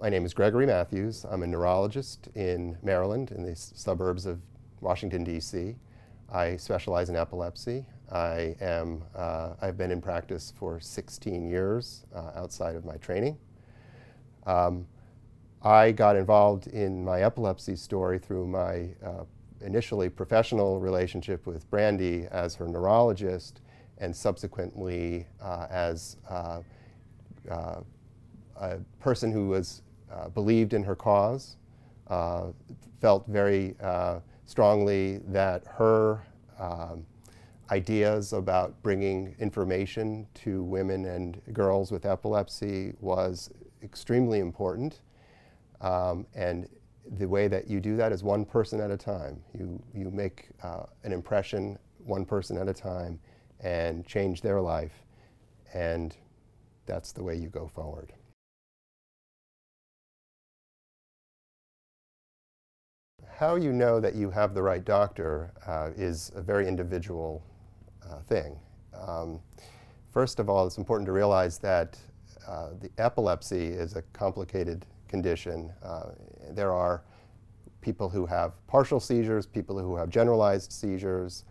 my name is Gregory Mathews. I'm a neurologist in Maryland, in the suburbs of Washington, D.C. I specialize in epilepsy. I am, uh, I've been in practice for 16 years uh, outside of my training. Um, I got involved in my epilepsy story through my uh, initially professional relationship with Brandy as her neurologist and subsequently uh, as uh, uh, a person who was believed in her cause, felt very strongly that her um, ideas about bringing information to women and girls with epilepsy was extremely important. Um, and the way that you do that is one person at a time. You, you make uh, an impression one person at a time and change their life, and that's the way you go forward. How you know that you have the right doctor uh, is a very individual uh, thing. Um, first of all, it's important to realize that uh, the epilepsy is a complicated condition. Uh, there are people who have partial seizures, people who have generalized seizures.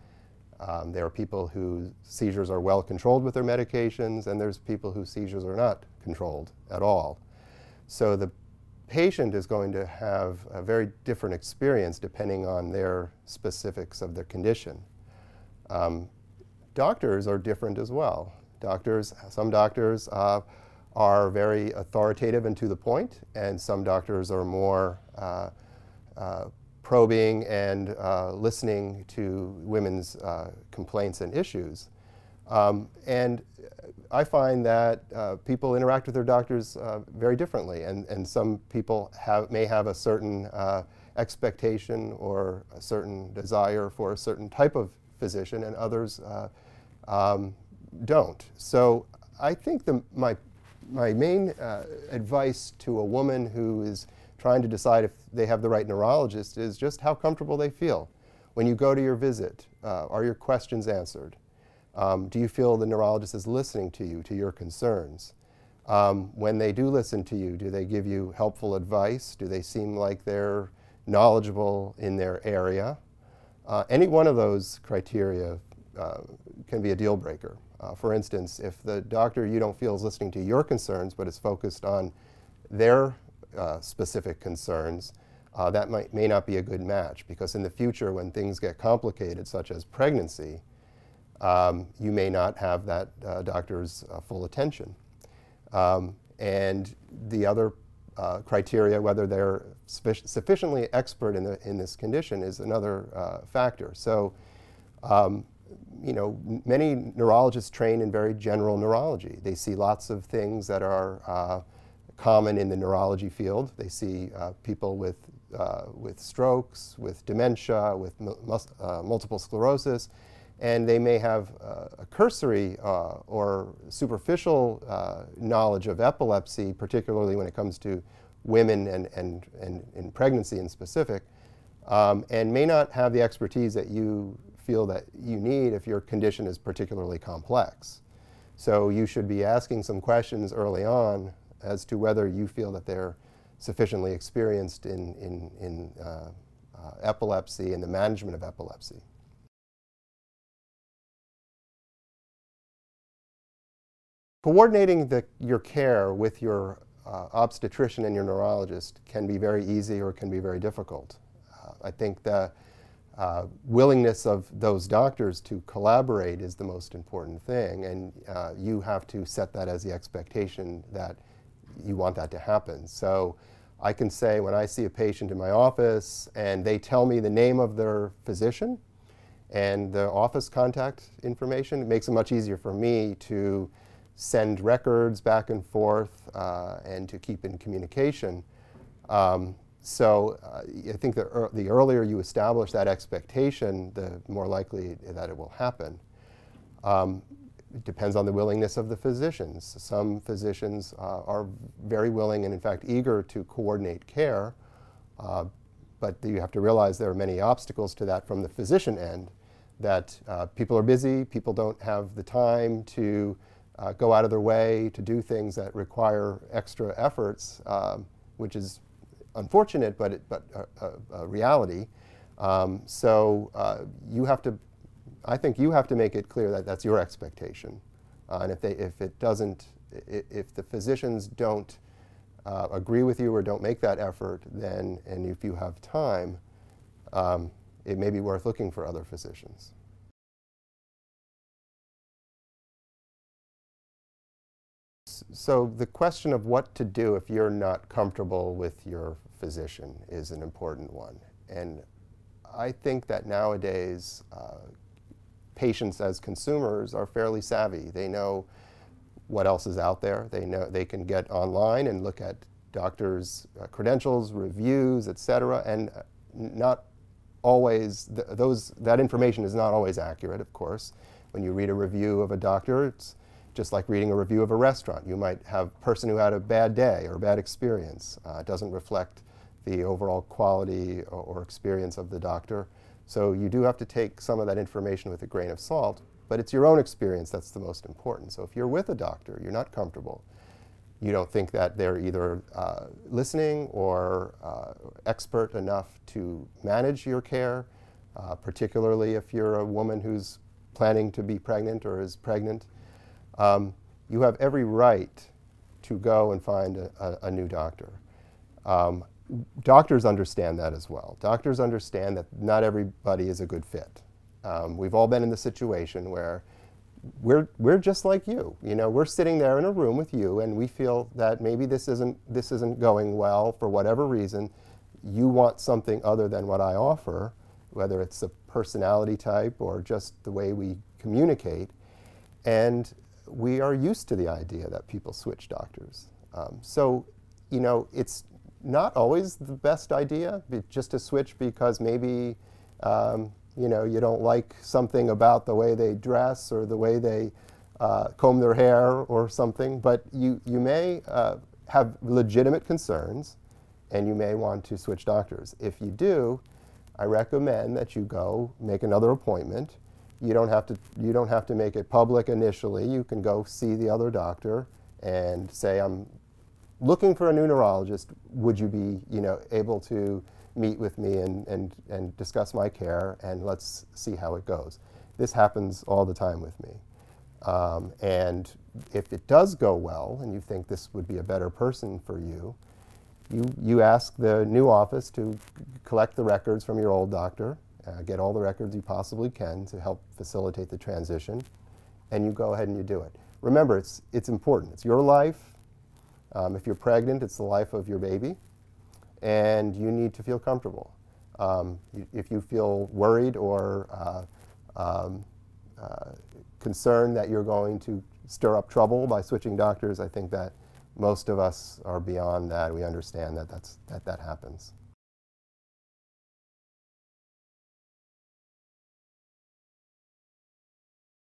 Um, there are people whose seizures are well controlled with their medications, and there's people whose seizures are not controlled at all. So the patient is going to have a very different experience depending on their specifics of their condition. Um, doctors are different as well. Doctors, some doctors uh, are very authoritative and to the point, and some doctors are more uh, uh, probing and uh, listening to women's uh, complaints and issues. Um, and I find that uh, people interact with their doctors uh, very differently, and, and some people have, may have a certain expectation or a certain desire for a certain type of physician, and others um, don't. So I think the, my my main uh, advice to a woman who is trying to decide if they have the right neurologist is just how comfortable they feel. When you go to your visit, uh, are your questions answered? Um, do you feel the neurologist is listening to you, to your concerns? Um, when they do listen to you, do they give you helpful advice? Do they seem like they're knowledgeable in their area? Uh, any one of those criteria uh, can be a deal breaker. Uh, for instance, if the doctor you don't feel is listening to your concerns but is focused on their uh, specific concerns, uh, that might, may not be a good match because in the future when things get complicated such as pregnancy, um, you may not have that uh, doctor's uh, full attention. Um, and the other uh, criteria, whether they're sufficiently expert in, the, in this condition is another factor. So um, you know, many neurologists train in very general neurology. They see lots of things that are uh, common in the neurology field. They see uh, people with, uh, with strokes, with dementia, with uh, multiple sclerosis, and they may have uh, a cursory uh, or superficial knowledge of epilepsy, particularly when it comes to women and, and, and in pregnancy in specific, um, and may not have the expertise that you feel that you need if your condition is particularly complex. So you should be asking some questions early on as to whether you feel that they're sufficiently experienced in, in, in uh, uh, epilepsy and the management of epilepsy. Coordinating the, your care with your uh, obstetrician and your neurologist can be very easy or can be very difficult. Uh, I think the uh, willingness of those doctors to collaborate is the most important thing, and uh, you have to set that as the expectation that you want that to happen. So I can say when I see a patient in my office and they tell me the name of their physician and the office contact information, it makes it much easier for me to send records back and forth uh, and to keep in communication. Um, so uh, I think the, er the earlier you establish that expectation, the more likely that it will happen. Um, it depends on the willingness of the physicians. Some physicians uh, are very willing and in fact eager to coordinate care, uh, but you have to realize there are many obstacles to that from the physician end, that uh, people are busy, people don't have the time to uh, go out of their way to do things that require extra efforts. Um, which is unfortunate, but, it, but a, a, a reality. Um, so uh, you have to, I think you have to make it clear that that's your expectation. Uh, and if, they, if it doesn't, if the physicians don't uh, agree with you or don't make that effort, then, and if you have time, um, it may be worth looking for other physicians. So the question of what to do if you're not comfortable with your physician is an important one. And I think that nowadays uh, patients as consumers are fairly savvy. They know what else is out there. They know they can get online and look at doctors' uh, credentials, reviews, etc. And uh, not always th those that information is not always accurate. Of course, when you read a review of a doctor, it's just like reading a review of a restaurant. You might have a person who had a bad day or a bad experience. Uh, it doesn't reflect the overall quality or, or experience of the doctor. So you do have to take some of that information with a grain of salt, but it's your own experience that's the most important. So if you're with a doctor, you're not comfortable, you don't think that they're either uh, listening or uh, expert enough to manage your care, uh, particularly if you're a woman who's planning to be pregnant or is pregnant, um, you have every right to go and find a, a, a new doctor. Um, doctors understand that as well. Doctors understand that not everybody is a good fit. Um, we've all been in the situation where we're, we're just like you. You know, we're sitting there in a room with you and we feel that maybe this isn't, this isn't going well for whatever reason. You want something other than what I offer, whether it's a personality type or just the way we communicate. And we are used to the idea that people switch doctors. Um, so, you know, it's not always the best idea just to switch because maybe um, you know you don't like something about the way they dress or the way they uh, comb their hair or something. But you you may uh, have legitimate concerns, and you may want to switch doctors. If you do, I recommend that you go make another appointment. You don't have to you don't have to make it public initially. You can go see the other doctor and say I'm looking for a new neurologist, would you be you know, able to meet with me and, and, and discuss my care and let's see how it goes. This happens all the time with me. Um, and if it does go well and you think this would be a better person for you, you, you ask the new office to collect the records from your old doctor, uh, get all the records you possibly can to help facilitate the transition, and you go ahead and you do it. Remember, it's, it's important. It's your life, um, if you're pregnant, it's the life of your baby, and you need to feel comfortable. Um, if you feel worried or uh, um, uh, concerned that you're going to stir up trouble by switching doctors, I think that most of us are beyond that. We understand that that's, that, that happens.